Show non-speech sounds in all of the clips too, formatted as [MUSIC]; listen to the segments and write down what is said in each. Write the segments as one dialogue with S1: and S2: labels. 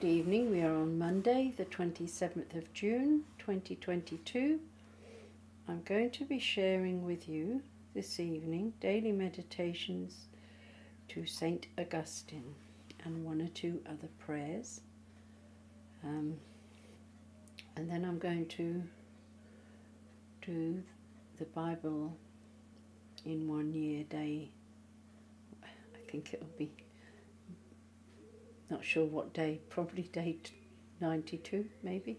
S1: Good evening. We are on Monday, the 27th of June 2022. I'm going to be sharing with you this evening daily meditations to St. Augustine and one or two other prayers. Um, and then I'm going to do the Bible in one year day. I think it'll be not sure what day, probably date 92 maybe.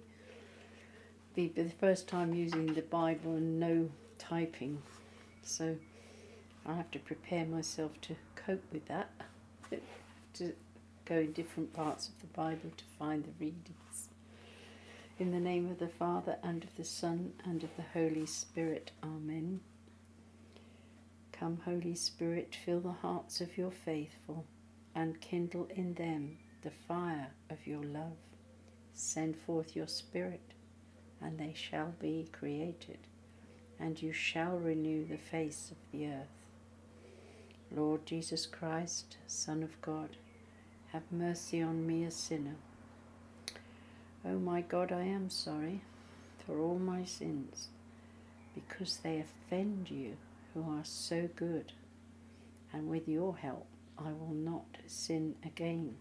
S1: Be the first time using the Bible and no typing, so I have to prepare myself to cope with that. [LAUGHS] to go in different parts of the Bible to find the readings. In the name of the Father, and of the Son, and of the Holy Spirit. Amen. Come, Holy Spirit, fill the hearts of your faithful, and kindle in them the fire of your love. Send forth your Spirit, and they shall be created, and you shall renew the face of the earth. Lord Jesus Christ, Son of God, have mercy on me, a sinner. Oh my God, I am sorry for all my sins, because they offend you who are so good, and with your help I will not sin again.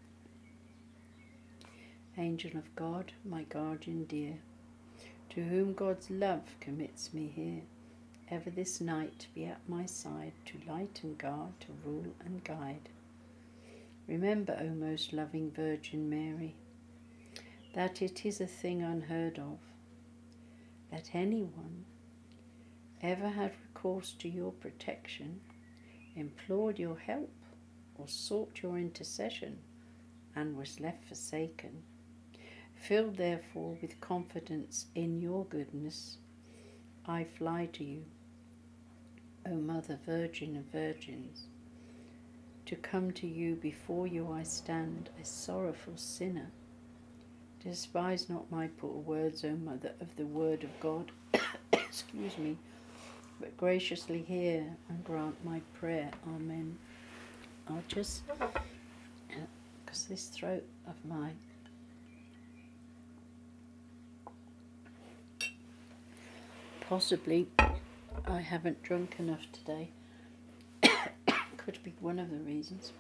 S1: Angel of God, my guardian dear, to whom God's love commits me here, ever this night be at my side to light and guard, to rule and guide. Remember, O most loving Virgin Mary, that it is a thing unheard of, that anyone ever had recourse to your protection, implored your help, or sought your intercession, and was left forsaken Filled therefore with confidence in your goodness, I fly to you, O Mother Virgin of Virgins. To come to you before you I stand, a sorrowful sinner. Despise not my poor words, O Mother of the Word of God, [COUGHS] excuse me, but graciously hear and grant my prayer. Amen. I'll just, because uh, this throat of mine Possibly I haven't drunk enough today. [COUGHS] Could be one of the reasons.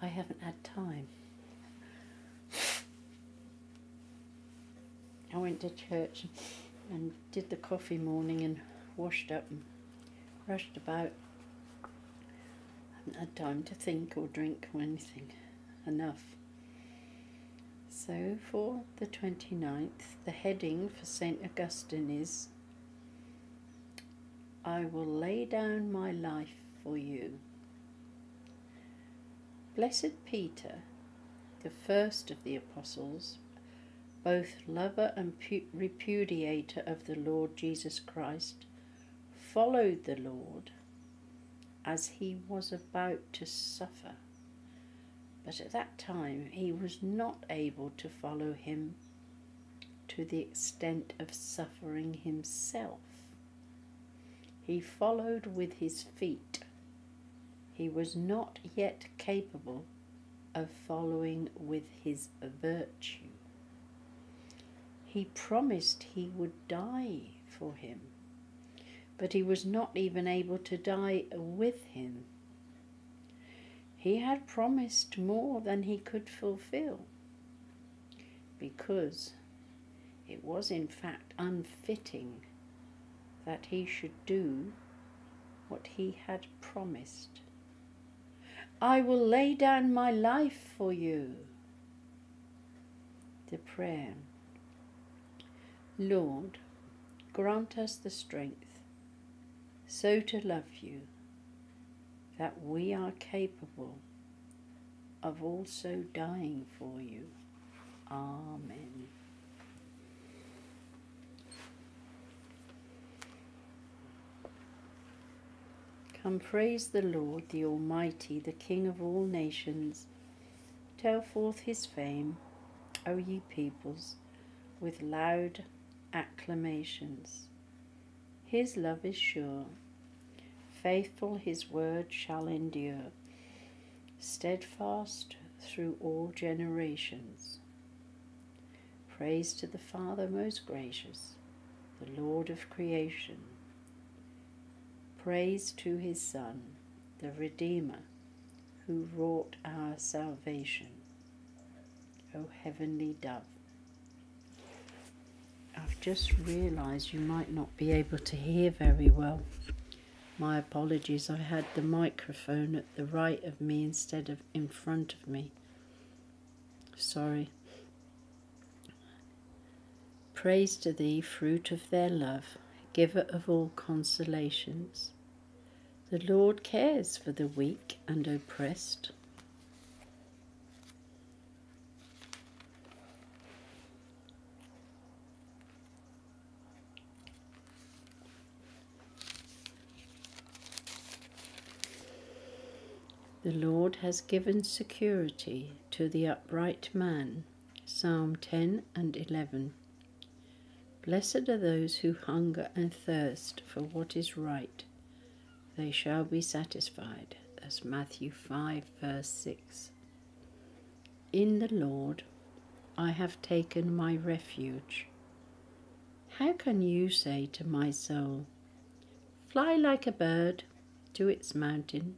S1: I haven't had time. I went to church and did the coffee morning and washed up and rushed about. Haven't had time to think or drink or anything enough. So for the 29th, the heading for St. Augustine is I will lay down my life for you. Blessed Peter, the first of the apostles, both lover and repudiator of the Lord Jesus Christ, followed the Lord as he was about to suffer. But at that time he was not able to follow him to the extent of suffering himself. He followed with his feet. He was not yet capable of following with his virtue. He promised he would die for him, but he was not even able to die with him. He had promised more than he could fulfill, because it was in fact unfitting that he should do what he had promised. I will lay down my life for you. The prayer Lord, grant us the strength so to love you that we are capable of also dying for you. Amen. Come praise the Lord, the Almighty, the King of all nations. Tell forth his fame, O ye peoples, with loud acclamations. His love is sure, faithful his word shall endure. Steadfast through all generations. Praise to the Father most gracious, the Lord of creation. Praise to his Son, the Redeemer, who wrought our salvation. O heavenly dove. I've just realised you might not be able to hear very well. My apologies, I had the microphone at the right of me instead of in front of me. Sorry. Praise to thee, fruit of their love, giver of all consolations. The Lord cares for the weak and oppressed. The Lord has given security to the upright man. Psalm 10 and 11. Blessed are those who hunger and thirst for what is right. They shall be satisfied. That's Matthew 5, verse 6. In the Lord I have taken my refuge. How can you say to my soul, Fly like a bird to its mountain?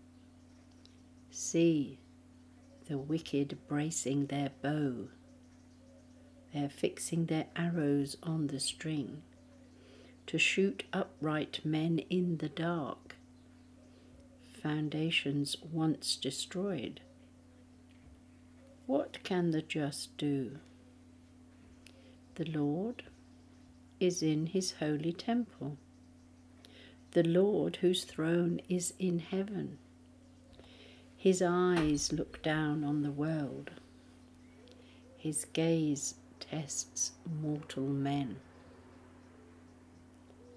S1: See the wicked bracing their bow. They are fixing their arrows on the string to shoot upright men in the dark. Foundations once destroyed. What can the just do? The Lord is in his holy temple. The Lord whose throne is in heaven. His eyes look down on the world. His gaze tests mortal men.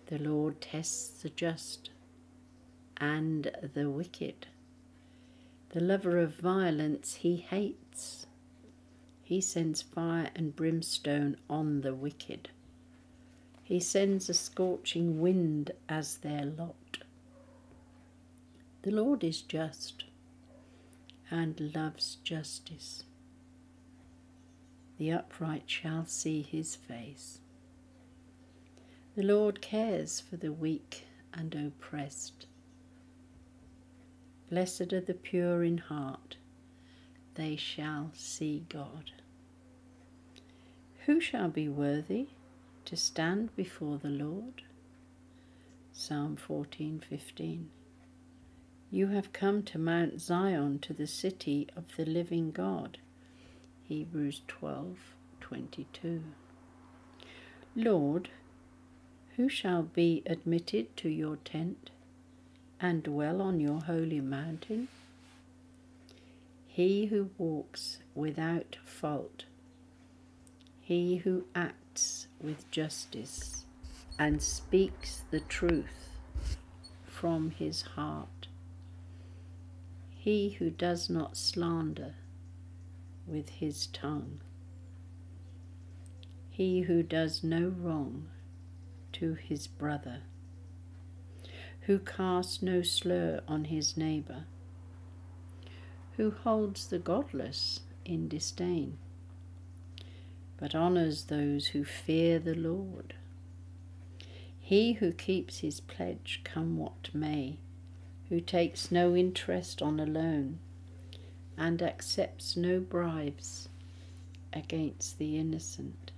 S1: The Lord tests the just and the wicked. The lover of violence he hates. He sends fire and brimstone on the wicked. He sends a scorching wind as their lot. The Lord is just and loves justice. The upright shall see his face. The Lord cares for the weak and oppressed. Blessed are the pure in heart, they shall see God. Who shall be worthy to stand before the Lord? Psalm 14:15 you have come to Mount Zion, to the city of the living God. Hebrews 12:22. Lord, who shall be admitted to your tent and dwell on your holy mountain? He who walks without fault, he who acts with justice and speaks the truth from his heart he who does not slander with his tongue, he who does no wrong to his brother, who casts no slur on his neighbour, who holds the godless in disdain, but honours those who fear the Lord. He who keeps his pledge, come what may, who takes no interest on a loan and accepts no bribes against the innocent.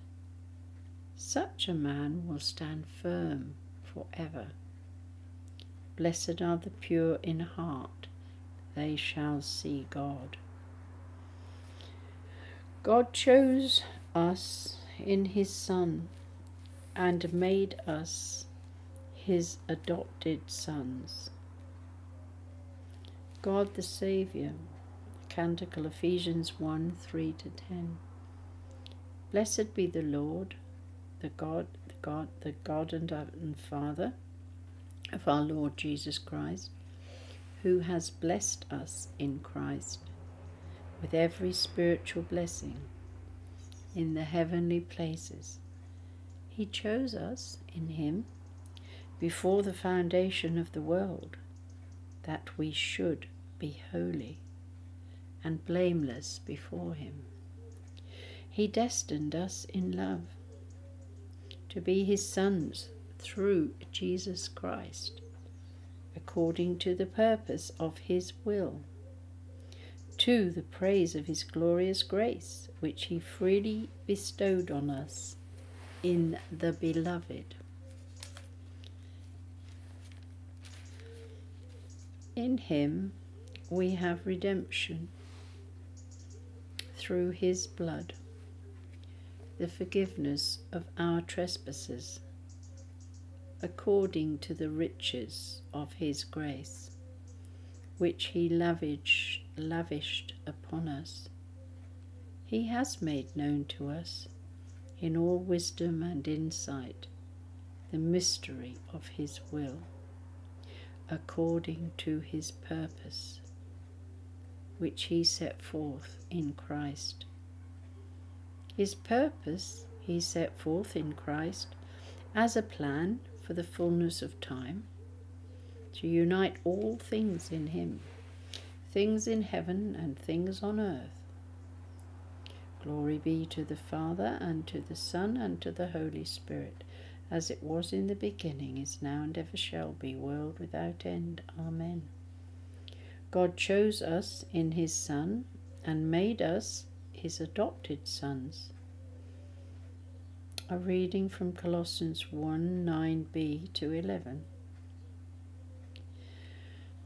S1: Such a man will stand firm forever. Blessed are the pure in heart, they shall see God. God chose us in His Son and made us His adopted sons. God the Saviour. Canticle Ephesians 1 3 to 10. Blessed be the Lord, the God, the God, the God and, uh, and Father of our Lord Jesus Christ, who has blessed us in Christ with every spiritual blessing in the heavenly places. He chose us in Him before the foundation of the world that we should be holy and blameless before Him. He destined us in love to be His sons through Jesus Christ, according to the purpose of His will, to the praise of His glorious grace, which He freely bestowed on us in the Beloved. In Him we have redemption through His blood, the forgiveness of our trespasses, according to the riches of His grace, which He lavished, lavished upon us. He has made known to us in all wisdom and insight the mystery of His will, according to His purpose, which He set forth in Christ. His purpose He set forth in Christ as a plan for the fullness of time to unite all things in Him, things in heaven and things on earth Glory be to the Father, and to the Son, and to the Holy Spirit, as it was in the beginning, is now, and ever shall be, world without end. Amen. God chose us in his Son, and made us his adopted sons. A reading from Colossians 1 9b to 11.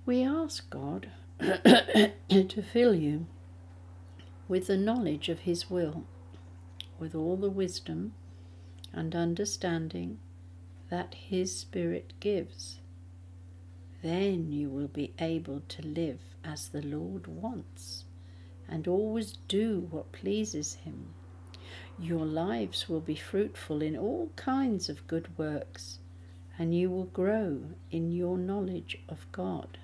S1: We ask God [COUGHS] to fill you with the knowledge of His will, with all the wisdom and understanding that His Spirit gives. Then you will be able to live as the Lord wants and always do what pleases Him. Your lives will be fruitful in all kinds of good works, and you will grow in your knowledge of God.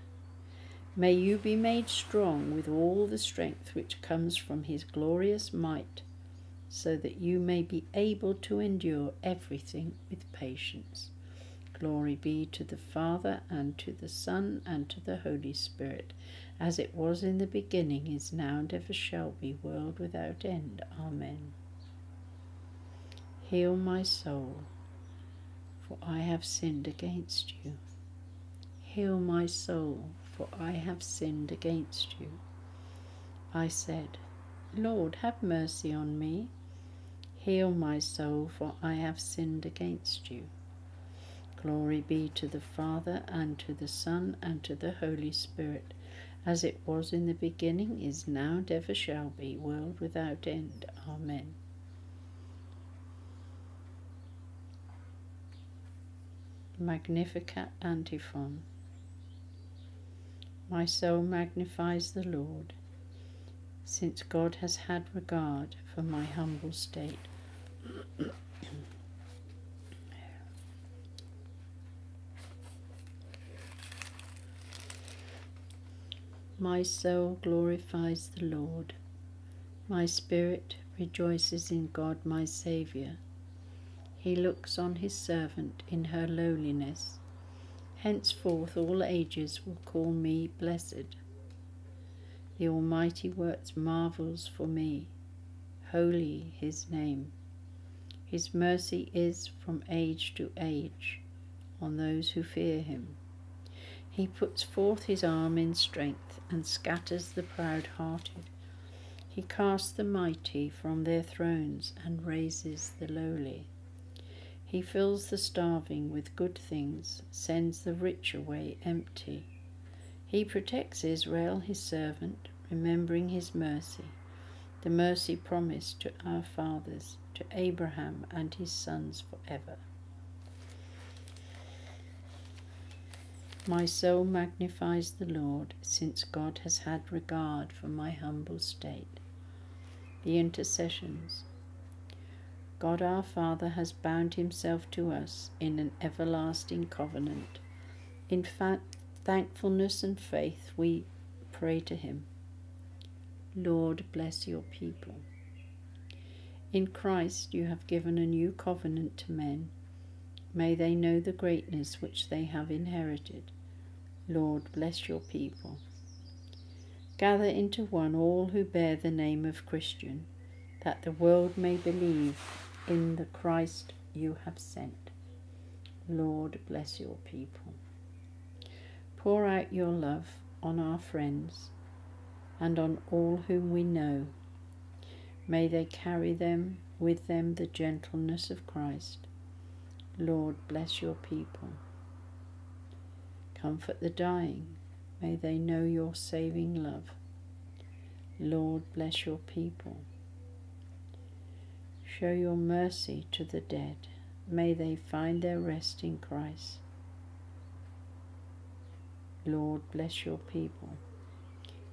S1: May you be made strong with all the strength which comes from his glorious might, so that you may be able to endure everything with patience. Glory be to the Father, and to the Son, and to the Holy Spirit, as it was in the beginning, is now, and ever shall be, world without end. Amen. Heal my soul, for I have sinned against you. Heal my soul, for I have sinned against you. I said, Lord, have mercy on me. Heal my soul, for I have sinned against you. Glory be to the Father, and to the Son, and to the Holy Spirit, as it was in the beginning, is now, and ever shall be, world without end. Amen. Magnificat Antiphon. My soul magnifies the Lord, since God has had regard for my humble state. My soul glorifies the Lord. My spirit rejoices in God my Saviour. He looks on his servant in her lowliness Henceforth all ages will call me blessed. The Almighty works marvels for me. Holy his name. His mercy is from age to age on those who fear him. He puts forth his arm in strength and scatters the proud hearted. He casts the mighty from their thrones and raises the lowly. He fills the starving with good things, sends the rich away empty. He protects Israel, his servant, remembering his mercy, the mercy promised to our fathers, to Abraham and his sons forever. My soul magnifies the Lord, since God has had regard for my humble state. The intercessions God our Father has bound himself to us in an everlasting covenant. In fact, thankfulness and faith we pray to him. Lord, bless your people. In Christ you have given a new covenant to men. May they know the greatness which they have inherited. Lord, bless your people. Gather into one all who bear the name of Christian, that the world may believe in the Christ you have sent. Lord, bless your people. Pour out your love on our friends and on all whom we know. May they carry them with them the gentleness of Christ. Lord, bless your people. Comfort the dying. May they know your saving love. Lord, bless your people. Show your mercy to the dead. May they find their rest in Christ. Lord, bless your people.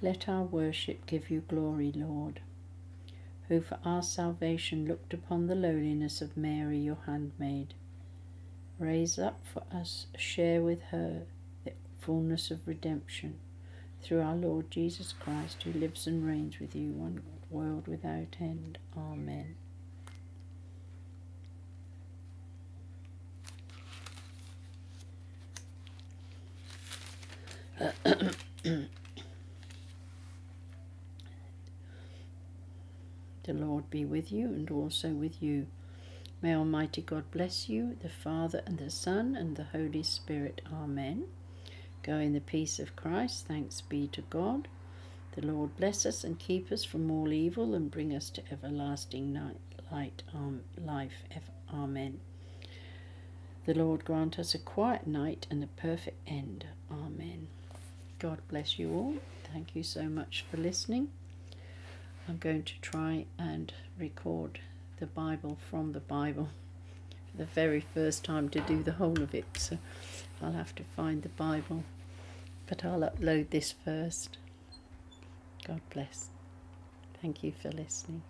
S1: Let our worship give you glory, Lord, who for our salvation looked upon the lowliness of Mary, your handmaid. Raise up for us share with her the fullness of redemption through our Lord Jesus Christ, who lives and reigns with you, one world without end. Amen. [CLEARS THROAT] The Lord be with you and also with you. May Almighty God bless you, the Father and the Son and the Holy Spirit. Amen. Go in the peace of Christ. Thanks be to God. The Lord bless us and keep us from all evil and bring us to everlasting night, light, um, life. Amen. The Lord grant us a quiet night and a perfect end. Amen. God bless you all. Thank you so much for listening. I'm going to try and record the Bible from the Bible for the very first time to do the whole of it. So I'll have to find the Bible, but I'll upload this first. God bless. Thank you for listening.